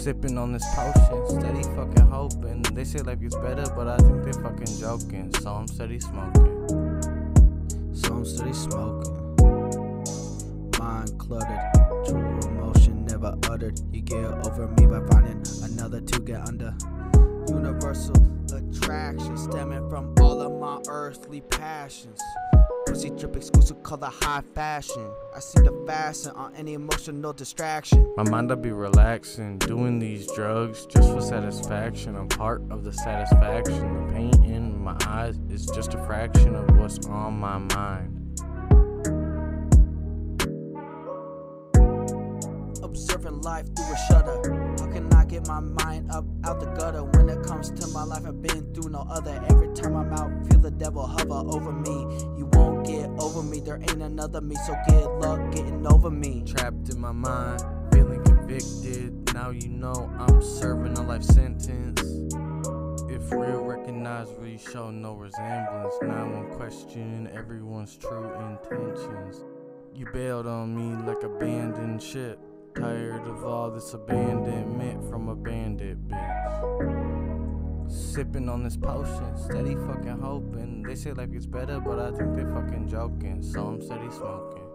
Sipping on this potion, steady fucking hoping. They say life gets better, but I think they fucking joking. So I'm steady smoking. So I'm steady smoking. Mind cluttered, true emotion never uttered. You get over me by finding another to get under. Universal attraction stemming from all of my earthly passions. Pussy drip exclusive color high fashion. I see the fasten on any emotional distraction. My mind I be relaxing, doing these drugs just for satisfaction. I'm part of the satisfaction. The pain in my eyes is just a fraction of what's on my mind. Observing life through a shutter. Get my mind up out the gutter when it comes to my life? I've been through no other. Every time I'm out, feel the devil hover over me. You won't get over me, there ain't another me, so good luck getting over me. Trapped in my mind, feeling convicted. Now you know I'm serving a life sentence. If real recognize, we show no resemblance. Now I'm questioning everyone's true intentions. You bailed on me like abandoned ship. Tired of all this abandonment from a bandit bitch. Sipping on this potion, steady fucking hoping. They say life gets better, but I think they fucking joking. So I'm steady smoking.